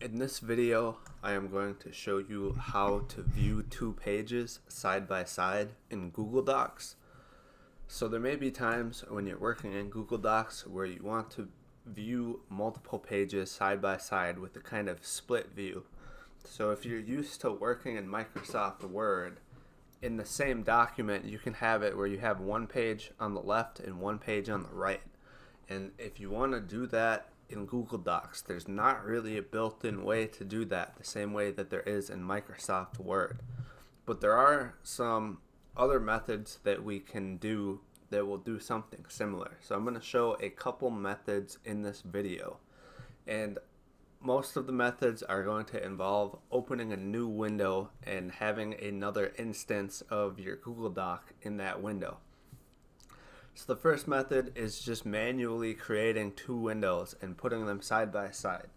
In this video, I am going to show you how to view two pages side by side in Google Docs. So there may be times when you're working in Google Docs where you want to view multiple pages side by side with a kind of split view. So if you're used to working in Microsoft Word, in the same document, you can have it where you have one page on the left and one page on the right. And if you want to do that in Google Docs. There's not really a built in way to do that the same way that there is in Microsoft Word. But there are some other methods that we can do that will do something similar. So I'm going to show a couple methods in this video. And most of the methods are going to involve opening a new window and having another instance of your Google Doc in that window. So the first method is just manually creating two windows and putting them side by side.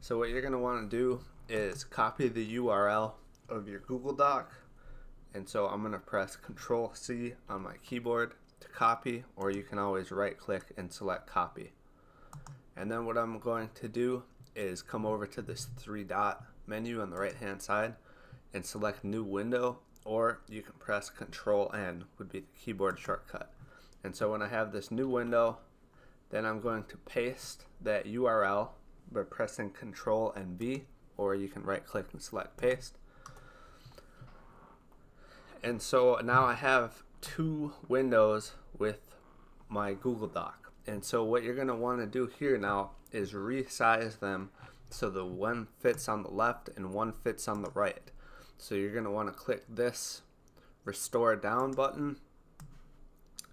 So what you're going to want to do is copy the URL of your Google Doc. And so I'm going to press Control C on my keyboard to copy, or you can always right click and select copy. And then what I'm going to do is come over to this three dot menu on the right hand side and select new window, or you can press Control N would be the keyboard shortcut. And so when I have this new window, then I'm going to paste that URL by pressing Control and V, or you can right click and select paste. And so now I have two windows with my Google Doc. And so what you're going to want to do here now is resize them so the one fits on the left and one fits on the right. So you're going to want to click this restore down button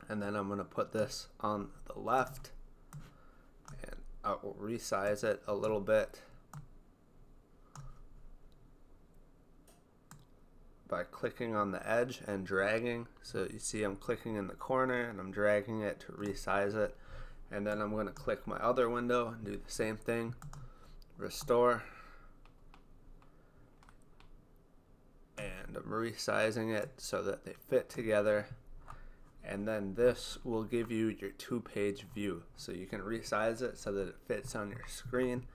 and then I'm going to put this on the left and I will resize it a little bit by clicking on the edge and dragging. So you see I'm clicking in the corner and I'm dragging it to resize it. And then I'm going to click my other window and do the same thing. Restore. And I'm resizing it so that they fit together and then this will give you your two page view. So you can resize it so that it fits on your screen.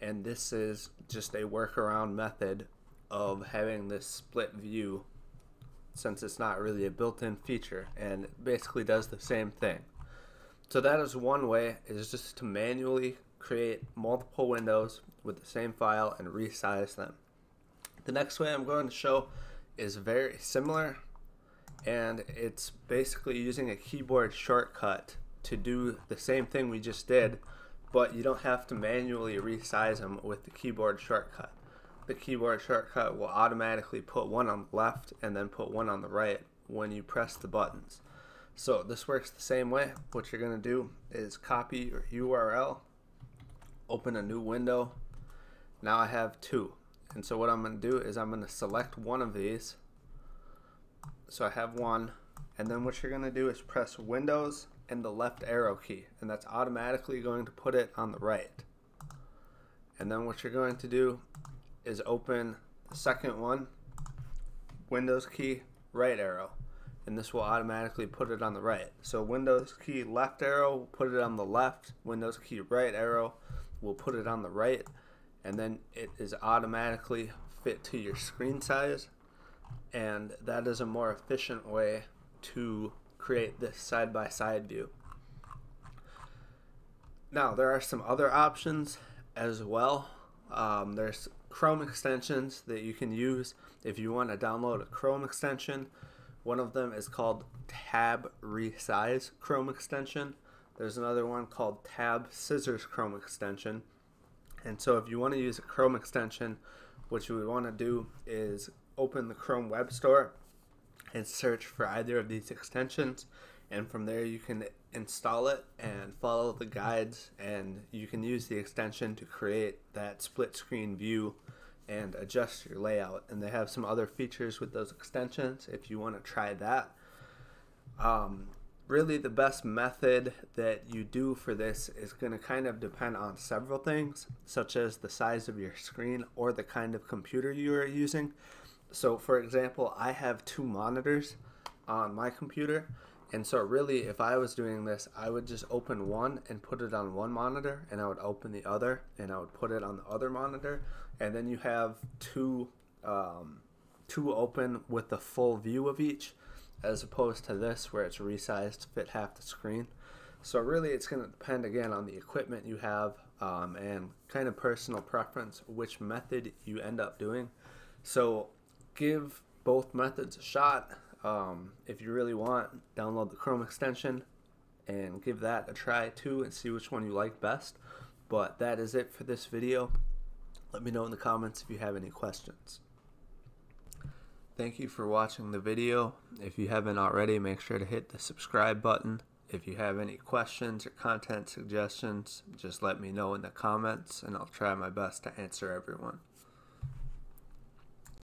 And this is just a workaround method of having this split view since it's not really a built-in feature and basically does the same thing. So that is one way is just to manually create multiple windows with the same file and resize them. The next way I'm going to show is very similar and it's basically using a keyboard shortcut to do the same thing we just did but you don't have to manually resize them with the keyboard shortcut. The keyboard shortcut will automatically put one on the left and then put one on the right when you press the buttons. So this works the same way. What you're going to do is copy your URL open a new window. Now I have two. And so what I'm going to do is I'm going to select one of these so I have one, and then what you're going to do is press Windows and the left arrow key, and that's automatically going to put it on the right. And then what you're going to do is open the second one, Windows key, right arrow, and this will automatically put it on the right. So Windows key left arrow will put it on the left, Windows key right arrow will put it on the right, and then it is automatically fit to your screen size and that is a more efficient way to create this side-by-side view. Now there are some other options as well. Um, there's Chrome extensions that you can use if you want to download a Chrome extension. One of them is called Tab Resize Chrome extension. There's another one called Tab Scissors Chrome extension. And so if you want to use a Chrome extension, what you would want to do is open the Chrome Web Store and search for either of these extensions. And from there you can install it and follow the guides. And you can use the extension to create that split screen view and adjust your layout. And they have some other features with those extensions if you want to try that. Um, really the best method that you do for this is going to kind of depend on several things such as the size of your screen or the kind of computer you are using so for example, I have two monitors on my computer And so really, if I was doing this, I would just open one and put it on one monitor, and I would open the other and I would put it on the other monitor, and then you have two um, two open with the full view of each, as opposed to this where it's resized to fit half the screen. So really, it's going to depend again on the equipment you have um, and kind of personal preference which method you end up doing. So give both methods a shot. Um, if you really want, download the Chrome extension and give that a try too and see which one you like best. But that is it for this video. Let me know in the comments if you have any questions. Thank you for watching the video. If you haven't already, make sure to hit the subscribe button. If you have any questions or content suggestions, just let me know in the comments and I'll try my best to answer everyone.